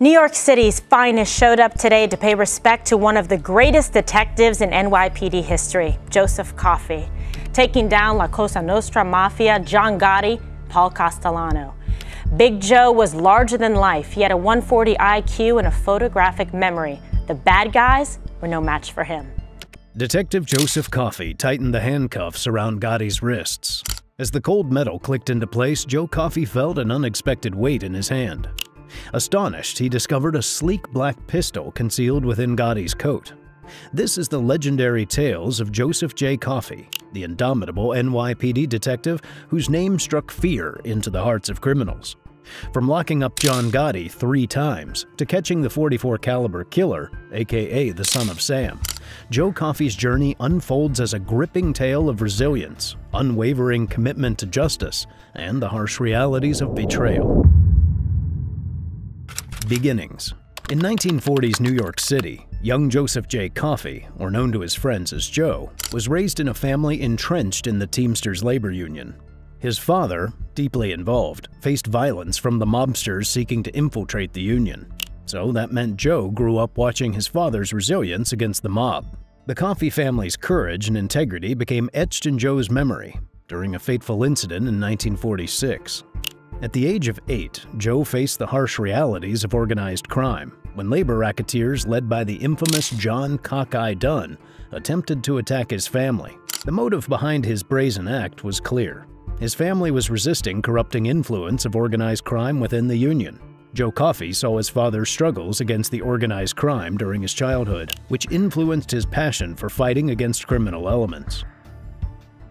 New York City's finest showed up today to pay respect to one of the greatest detectives in NYPD history, Joseph Coffey, taking down La Cosa Nostra Mafia, John Gotti, Paul Castellano. Big Joe was larger than life. He had a 140 IQ and a photographic memory. The bad guys were no match for him. Detective Joseph Coffey tightened the handcuffs around Gotti's wrists. As the cold metal clicked into place, Joe Coffey felt an unexpected weight in his hand. Astonished, he discovered a sleek black pistol concealed within Gotti's coat. This is the legendary tales of Joseph J. Coffey, the indomitable NYPD detective whose name struck fear into the hearts of criminals. From locking up John Gotti three times to catching the 44 caliber killer, aka the son of Sam, Joe Coffey's journey unfolds as a gripping tale of resilience, unwavering commitment to justice, and the harsh realities of betrayal. Beginnings In 1940s New York City, young Joseph J. Coffey, or known to his friends as Joe, was raised in a family entrenched in the Teamsters labor union. His father, deeply involved, faced violence from the mobsters seeking to infiltrate the union. So that meant Joe grew up watching his father's resilience against the mob. The Coffey family's courage and integrity became etched in Joe's memory during a fateful incident in 1946. At the age of eight, Joe faced the harsh realities of organized crime when labor racketeers led by the infamous John Cockeye Dunn attempted to attack his family. The motive behind his brazen act was clear. His family was resisting corrupting influence of organized crime within the Union. Joe Coffey saw his father's struggles against the organized crime during his childhood, which influenced his passion for fighting against criminal elements.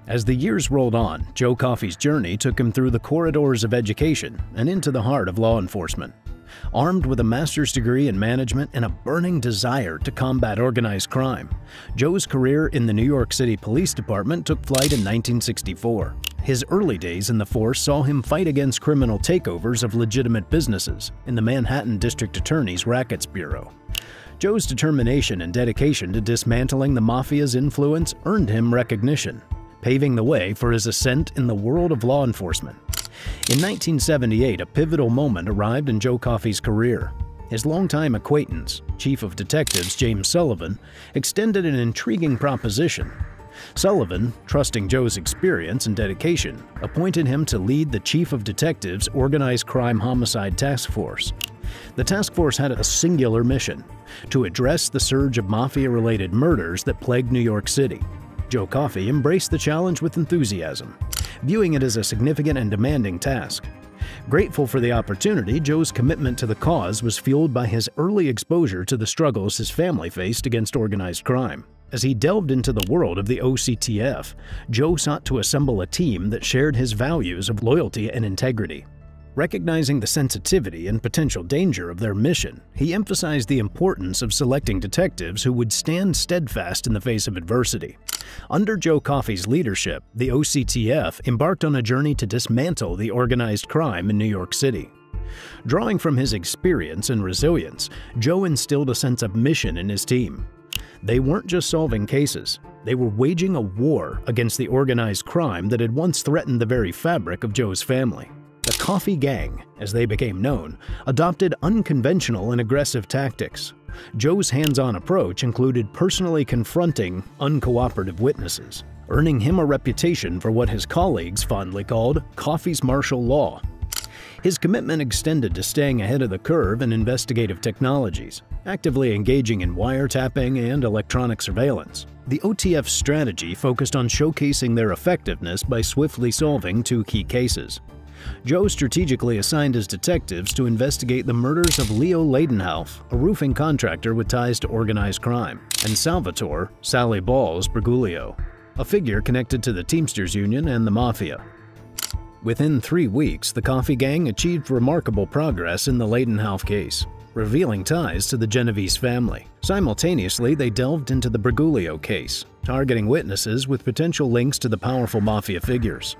As the years rolled on, Joe Coffey's journey took him through the corridors of education and into the heart of law enforcement. Armed with a master's degree in management and a burning desire to combat organized crime, Joe's career in the New York City Police Department took flight in 1964. His early days in the force saw him fight against criminal takeovers of legitimate businesses in the Manhattan District Attorney's Rackets Bureau. Joe's determination and dedication to dismantling the mafia's influence earned him recognition paving the way for his ascent in the world of law enforcement. In 1978, a pivotal moment arrived in Joe Coffey's career. His longtime acquaintance, Chief of Detectives James Sullivan, extended an intriguing proposition. Sullivan, trusting Joe's experience and dedication, appointed him to lead the Chief of Detectives Organized Crime Homicide Task Force. The task force had a singular mission to address the surge of mafia related murders that plagued New York City. Joe Coffey embraced the challenge with enthusiasm, viewing it as a significant and demanding task. Grateful for the opportunity, Joe's commitment to the cause was fueled by his early exposure to the struggles his family faced against organized crime. As he delved into the world of the OCTF, Joe sought to assemble a team that shared his values of loyalty and integrity. Recognizing the sensitivity and potential danger of their mission, he emphasized the importance of selecting detectives who would stand steadfast in the face of adversity. Under Joe Coffey's leadership, the OCTF embarked on a journey to dismantle the organized crime in New York City. Drawing from his experience and resilience, Joe instilled a sense of mission in his team. They weren't just solving cases, they were waging a war against the organized crime that had once threatened the very fabric of Joe's family. The Coffey Gang, as they became known, adopted unconventional and aggressive tactics. Joe's hands-on approach included personally confronting uncooperative witnesses, earning him a reputation for what his colleagues fondly called Coffey's martial law. His commitment extended to staying ahead of the curve in investigative technologies, actively engaging in wiretapping and electronic surveillance. The OTF's strategy focused on showcasing their effectiveness by swiftly solving two key cases Joe strategically assigned his detectives to investigate the murders of Leo Ladenhouf, a roofing contractor with ties to organized crime, and Salvatore, Sally Balls Briguglio, a figure connected to the Teamsters Union and the Mafia. Within three weeks, the Coffey Gang achieved remarkable progress in the Ladenhouf case, revealing ties to the Genovese family. Simultaneously, they delved into the Briguglio case, targeting witnesses with potential links to the powerful Mafia figures.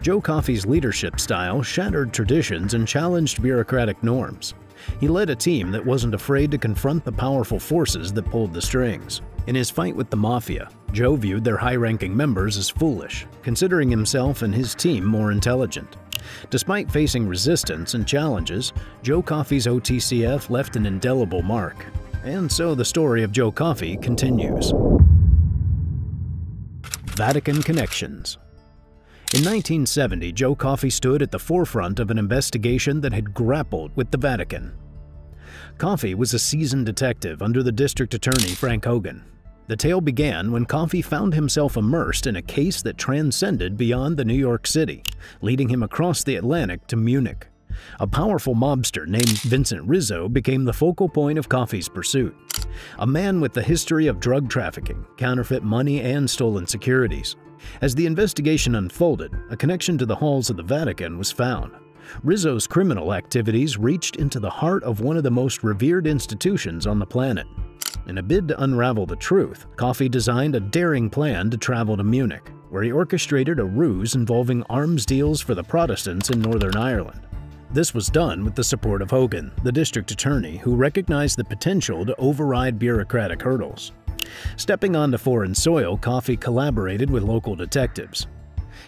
Joe Coffey's leadership style shattered traditions and challenged bureaucratic norms. He led a team that wasn't afraid to confront the powerful forces that pulled the strings. In his fight with the Mafia, Joe viewed their high-ranking members as foolish, considering himself and his team more intelligent. Despite facing resistance and challenges, Joe Coffey's OTCF left an indelible mark. And so the story of Joe Coffey continues. Vatican Connections In 1970, Joe Coffey stood at the forefront of an investigation that had grappled with the Vatican. Coffey was a seasoned detective under the district attorney Frank Hogan. The tale began when Coffey found himself immersed in a case that transcended beyond the New York City, leading him across the Atlantic to Munich. A powerful mobster named Vincent Rizzo became the focal point of Coffey's pursuit. A man with the history of drug trafficking, counterfeit money, and stolen securities. As the investigation unfolded, a connection to the halls of the Vatican was found. Rizzo's criminal activities reached into the heart of one of the most revered institutions on the planet. In a bid to unravel the truth, Coffey designed a daring plan to travel to Munich, where he orchestrated a ruse involving arms deals for the Protestants in Northern Ireland. This was done with the support of Hogan, the district attorney, who recognized the potential to override bureaucratic hurdles. Stepping onto foreign soil, Coffey collaborated with local detectives.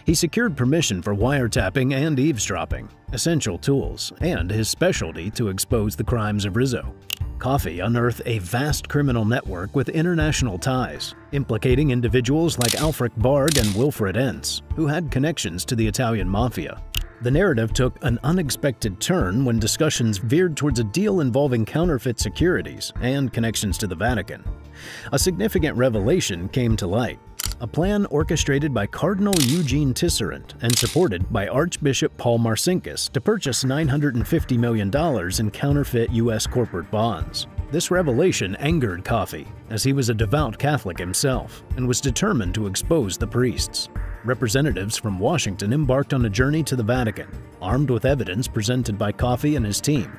He secured permission for wiretapping and eavesdropping, essential tools, and his specialty to expose the crimes of Rizzo. Coffey unearthed a vast criminal network with international ties, implicating individuals like Alfred Barg and Wilfred Entz, who had connections to the Italian mafia. The narrative took an unexpected turn when discussions veered towards a deal involving counterfeit securities and connections to the Vatican. A significant revelation came to light a plan orchestrated by Cardinal Eugene Tisserant and supported by Archbishop Paul Marcinkus to purchase $950 million in counterfeit U.S. corporate bonds. This revelation angered Coffey, as he was a devout Catholic himself and was determined to expose the priests representatives from Washington embarked on a journey to the Vatican, armed with evidence presented by Coffey and his team.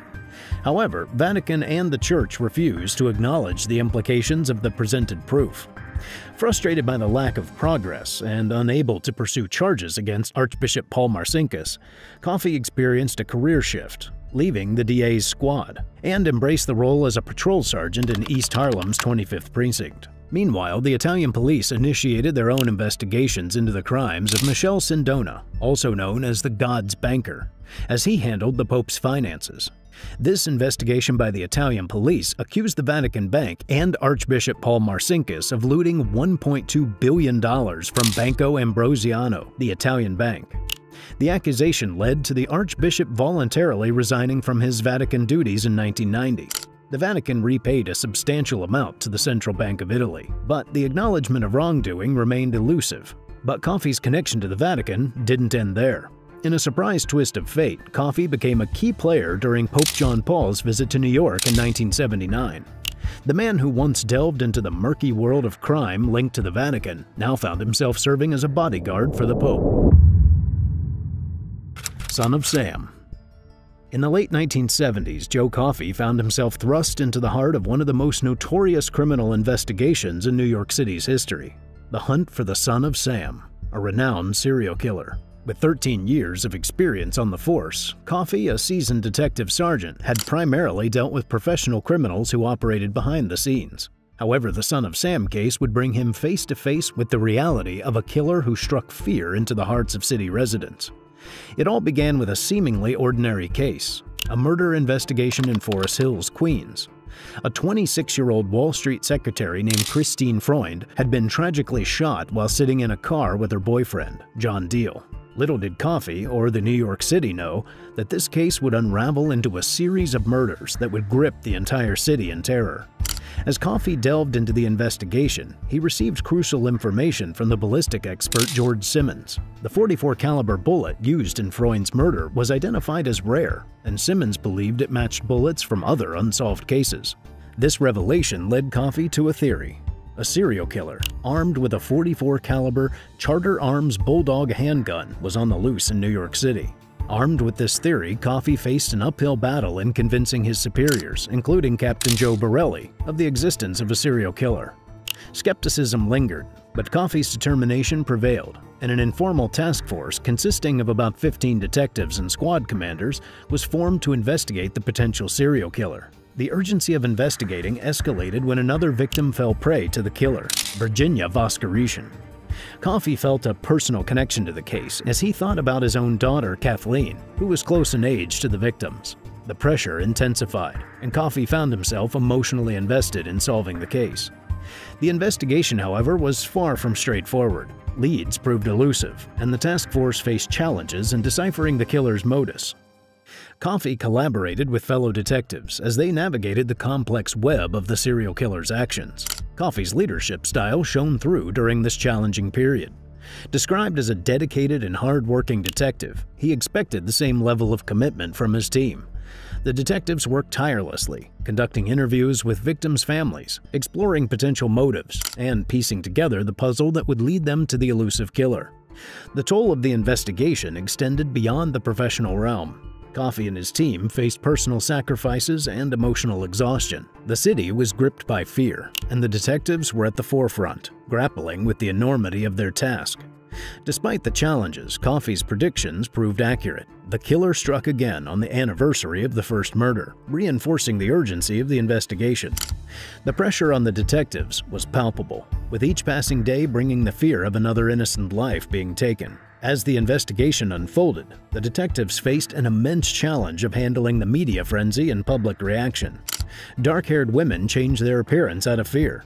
However, Vatican and the Church refused to acknowledge the implications of the presented proof. Frustrated by the lack of progress and unable to pursue charges against Archbishop Paul Marcinkus, Coffey experienced a career shift, leaving the DA's squad, and embraced the role as a patrol sergeant in East Harlem's 25th Precinct. Meanwhile, the Italian police initiated their own investigations into the crimes of Michele Sindona, also known as the God's Banker, as he handled the Pope's finances. This investigation by the Italian police accused the Vatican Bank and Archbishop Paul Marcinkus of looting $1.2 billion from Banco Ambrosiano, the Italian bank. The accusation led to the Archbishop voluntarily resigning from his Vatican duties in 1990. The Vatican repaid a substantial amount to the Central Bank of Italy, but the acknowledgement of wrongdoing remained elusive. But Coffey's connection to the Vatican didn't end there. In a surprise twist of fate, Coffey became a key player during Pope John Paul's visit to New York in 1979. The man who once delved into the murky world of crime linked to the Vatican now found himself serving as a bodyguard for the Pope. Son of Sam in the late 1970s, Joe Coffey found himself thrust into the heart of one of the most notorious criminal investigations in New York City's history the hunt for the son of Sam, a renowned serial killer. With 13 years of experience on the force, Coffey, a seasoned detective sergeant, had primarily dealt with professional criminals who operated behind the scenes. However, the Son of Sam case would bring him face to face with the reality of a killer who struck fear into the hearts of city residents. It all began with a seemingly ordinary case a murder investigation in Forest Hills, Queens. A 26 year old Wall Street secretary named Christine Freund had been tragically shot while sitting in a car with her boyfriend, John Diel. Little did Coffey or the New York City know that this case would unravel into a series of murders that would grip the entire city in terror. As Coffey delved into the investigation, he received crucial information from the ballistic expert George Simmons. The 44 caliber bullet used in Freund's murder was identified as rare, and Simmons believed it matched bullets from other unsolved cases. This revelation led Coffey to a theory. A serial killer, armed with a 44 caliber Charter Arms Bulldog handgun, was on the loose in New York City. Armed with this theory, Coffey faced an uphill battle in convincing his superiors, including Captain Joe Borelli, of the existence of a serial killer. Skepticism lingered, but Coffey's determination prevailed, and an informal task force consisting of about 15 detectives and squad commanders was formed to investigate the potential serial killer. The urgency of investigating escalated when another victim fell prey to the killer, Virginia Voskerichian. Coffey felt a personal connection to the case as he thought about his own daughter, Kathleen, who was close in age to the victims. The pressure intensified, and Coffey found himself emotionally invested in solving the case. The investigation, however, was far from straightforward. Leads proved elusive, and the task force faced challenges in deciphering the killer's modus. Coffey collaborated with fellow detectives as they navigated the complex web of the serial killer's actions. Coffey's leadership style shone through during this challenging period. Described as a dedicated and hard-working detective, he expected the same level of commitment from his team. The detectives worked tirelessly, conducting interviews with victims' families, exploring potential motives, and piecing together the puzzle that would lead them to the elusive killer. The toll of the investigation extended beyond the professional realm. Coffey and his team faced personal sacrifices and emotional exhaustion. The city was gripped by fear, and the detectives were at the forefront, grappling with the enormity of their task. Despite the challenges, Coffey's predictions proved accurate. The killer struck again on the anniversary of the first murder, reinforcing the urgency of the investigation. The pressure on the detectives was palpable, with each passing day bringing the fear of another innocent life being taken. As the investigation unfolded, the detectives faced an immense challenge of handling the media frenzy and public reaction. Dark-haired women changed their appearance out of fear.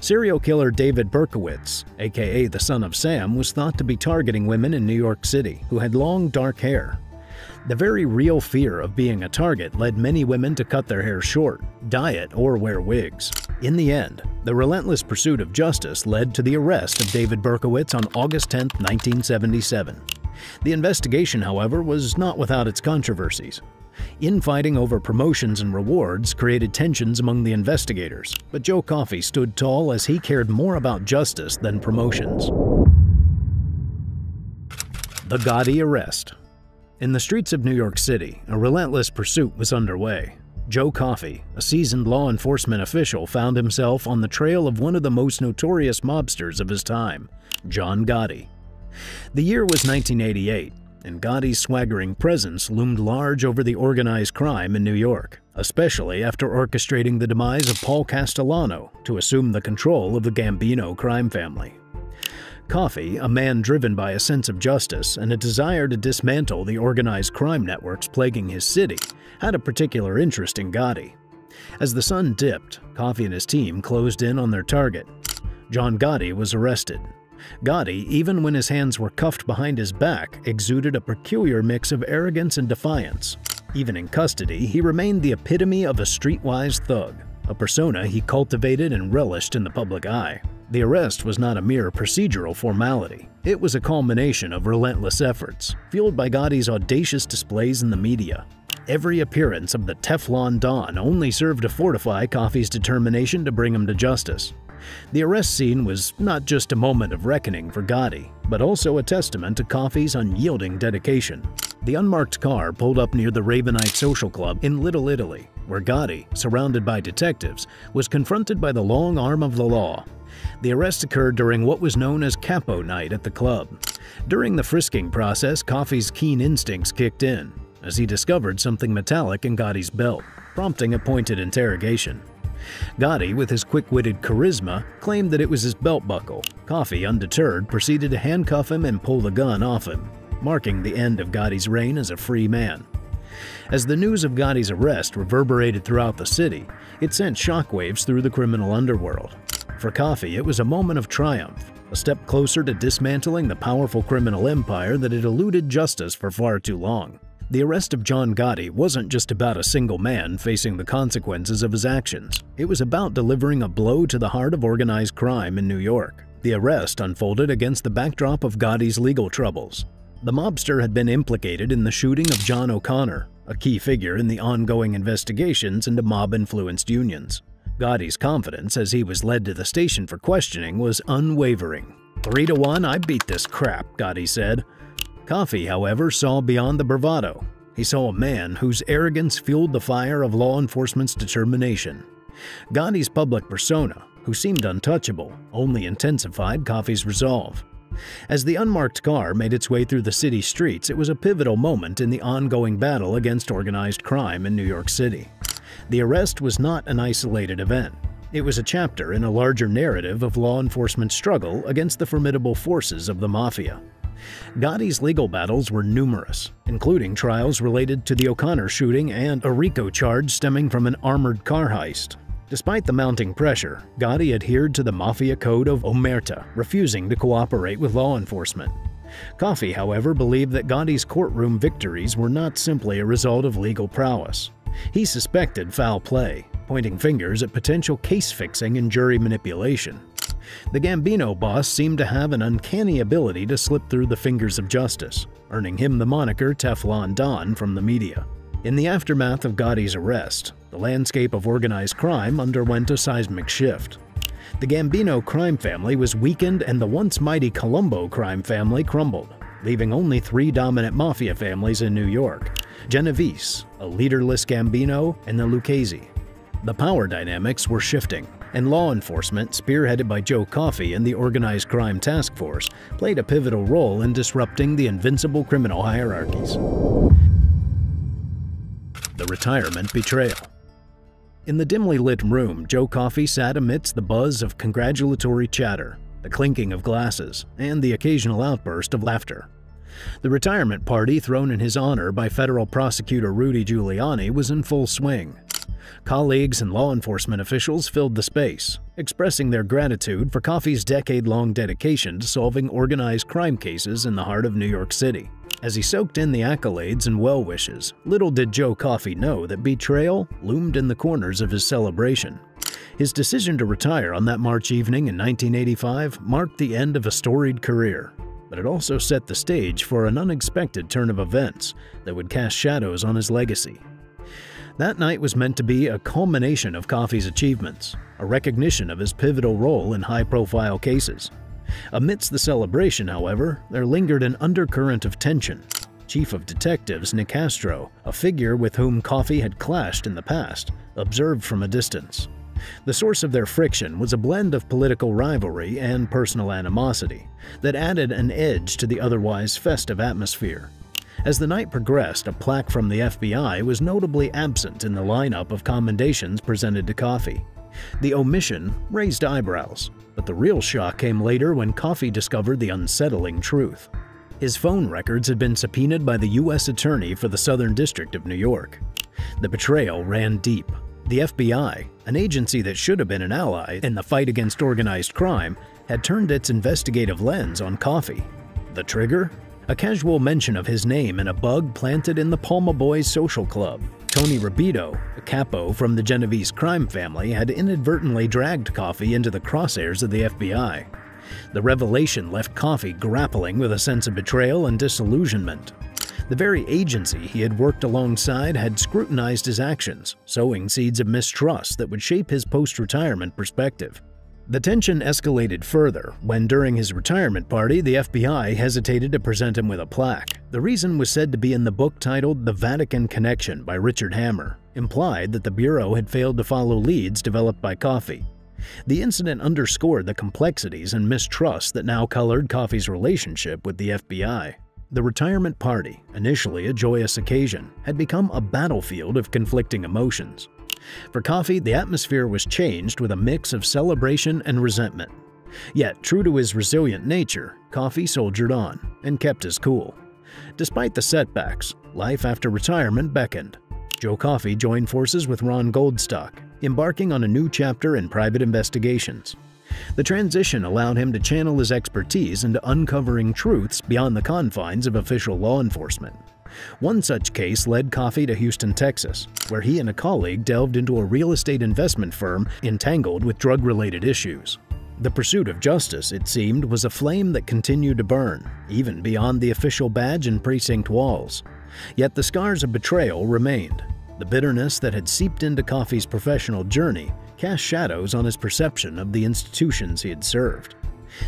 Serial killer David Berkowitz, aka the son of Sam, was thought to be targeting women in New York City who had long dark hair. The very real fear of being a target led many women to cut their hair short, dye it, or wear wigs. In the end, the relentless pursuit of justice led to the arrest of David Berkowitz on August 10, 1977. The investigation, however, was not without its controversies. Infighting over promotions and rewards created tensions among the investigators, but Joe Coffey stood tall as he cared more about justice than promotions. The Gotti Arrest In the streets of New York City, a relentless pursuit was underway. Joe Coffey, a seasoned law enforcement official, found himself on the trail of one of the most notorious mobsters of his time, John Gotti. The year was 1988, and Gotti's swaggering presence loomed large over the organized crime in New York, especially after orchestrating the demise of Paul Castellano to assume the control of the Gambino crime family. Coffey, a man driven by a sense of justice and a desire to dismantle the organized crime networks plaguing his city, had a particular interest in Gotti. As the sun dipped, Coffey and his team closed in on their target. John Gotti was arrested. Gotti, even when his hands were cuffed behind his back, exuded a peculiar mix of arrogance and defiance. Even in custody, he remained the epitome of a streetwise thug, a persona he cultivated and relished in the public eye. The arrest was not a mere procedural formality. It was a culmination of relentless efforts, fueled by Gotti's audacious displays in the media, Every appearance of the Teflon Don only served to fortify Coffey's determination to bring him to justice. The arrest scene was not just a moment of reckoning for Gotti, but also a testament to Coffey's unyielding dedication. The unmarked car pulled up near the Ravenite Social Club in Little Italy, where Gotti, surrounded by detectives, was confronted by the long arm of the law. The arrest occurred during what was known as Capo Night at the club. During the frisking process, Coffey's keen instincts kicked in, as he discovered something metallic in Gotti's belt, prompting a pointed interrogation. Gotti, with his quick-witted charisma, claimed that it was his belt buckle. Coffey, undeterred, proceeded to handcuff him and pull the gun off him, marking the end of Gotti's reign as a free man. As the news of Gotti's arrest reverberated throughout the city, it sent shockwaves through the criminal underworld. For Coffey, it was a moment of triumph, a step closer to dismantling the powerful criminal empire that had eluded justice for far too long. The arrest of John Gotti wasn't just about a single man facing the consequences of his actions. It was about delivering a blow to the heart of organized crime in New York. The arrest unfolded against the backdrop of Gotti's legal troubles. The mobster had been implicated in the shooting of John O'Connor, a key figure in the ongoing investigations into mob-influenced unions. Gotti's confidence as he was led to the station for questioning was unwavering. Three to one, I beat this crap, Gotti said. Coffey, however, saw beyond the bravado. He saw a man whose arrogance fueled the fire of law enforcement's determination. Gotti's public persona, who seemed untouchable, only intensified Coffey's resolve. As the unmarked car made its way through the city streets, it was a pivotal moment in the ongoing battle against organized crime in New York City. The arrest was not an isolated event. It was a chapter in a larger narrative of law enforcement's struggle against the formidable forces of the mafia. Gotti's legal battles were numerous, including trials related to the O'Connor shooting and a RICO charge stemming from an armored car heist. Despite the mounting pressure, Gotti adhered to the Mafia Code of Omerta, refusing to cooperate with law enforcement. Coffey, however, believed that Gotti's courtroom victories were not simply a result of legal prowess. He suspected foul play, pointing fingers at potential case fixing and jury manipulation. The Gambino boss seemed to have an uncanny ability to slip through the fingers of justice, earning him the moniker Teflon Don from the media. In the aftermath of Gotti's arrest, the landscape of organized crime underwent a seismic shift. The Gambino crime family was weakened and the once mighty Colombo crime family crumbled, leaving only three dominant mafia families in New York Genovese, a leaderless Gambino, and the Lucchese. The power dynamics were shifting, and law enforcement, spearheaded by Joe Coffey and the Organized Crime Task Force, played a pivotal role in disrupting the invincible criminal hierarchies. The Retirement Betrayal In the dimly lit room, Joe Coffey sat amidst the buzz of congratulatory chatter, the clinking of glasses, and the occasional outburst of laughter. The retirement party thrown in his honor by federal prosecutor Rudy Giuliani was in full swing, Colleagues and law enforcement officials filled the space, expressing their gratitude for Coffey's decade-long dedication to solving organized crime cases in the heart of New York City. As he soaked in the accolades and well wishes, little did Joe Coffey know that betrayal loomed in the corners of his celebration. His decision to retire on that March evening in 1985 marked the end of a storied career, but it also set the stage for an unexpected turn of events that would cast shadows on his legacy. That night was meant to be a culmination of Coffey's achievements, a recognition of his pivotal role in high-profile cases. Amidst the celebration, however, there lingered an undercurrent of tension. Chief of Detectives Nicastro, a figure with whom Coffey had clashed in the past, observed from a distance. The source of their friction was a blend of political rivalry and personal animosity that added an edge to the otherwise festive atmosphere. As the night progressed, a plaque from the FBI was notably absent in the lineup of commendations presented to Coffey. The omission raised eyebrows, but the real shock came later when Coffey discovered the unsettling truth. His phone records had been subpoenaed by the U.S. Attorney for the Southern District of New York. The betrayal ran deep. The FBI, an agency that should have been an ally in the fight against organized crime, had turned its investigative lens on Coffey. The trigger? A casual mention of his name in a bug planted in the Palma Boys social club. Tony Robito, a capo from the Genovese crime family, had inadvertently dragged Coffey into the crosshairs of the FBI. The revelation left Coffey grappling with a sense of betrayal and disillusionment. The very agency he had worked alongside had scrutinized his actions, sowing seeds of mistrust that would shape his post-retirement perspective. The tension escalated further when, during his retirement party, the FBI hesitated to present him with a plaque. The reason was said to be in the book titled The Vatican Connection by Richard Hammer, implied that the Bureau had failed to follow leads developed by Coffey. The incident underscored the complexities and mistrust that now colored Coffey's relationship with the FBI. The retirement party, initially a joyous occasion, had become a battlefield of conflicting emotions. For Coffey, the atmosphere was changed with a mix of celebration and resentment. Yet, true to his resilient nature, Coffey soldiered on and kept his cool. Despite the setbacks, life after retirement beckoned. Joe Coffey joined forces with Ron Goldstock, embarking on a new chapter in private investigations. The transition allowed him to channel his expertise into uncovering truths beyond the confines of official law enforcement. One such case led Coffey to Houston, Texas, where he and a colleague delved into a real estate investment firm entangled with drug-related issues. The pursuit of justice, it seemed, was a flame that continued to burn, even beyond the official badge and precinct walls. Yet the scars of betrayal remained. The bitterness that had seeped into Coffey's professional journey cast shadows on his perception of the institutions he had served.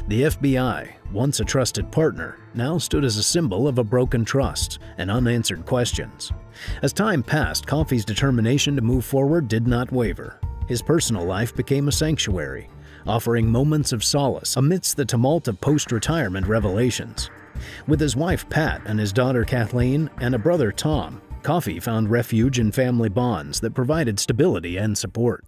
The FBI, once a trusted partner, now stood as a symbol of a broken trust and unanswered questions. As time passed, Coffey's determination to move forward did not waver. His personal life became a sanctuary, offering moments of solace amidst the tumult of post-retirement revelations. With his wife Pat and his daughter Kathleen and a brother Tom, Coffey found refuge in family bonds that provided stability and support.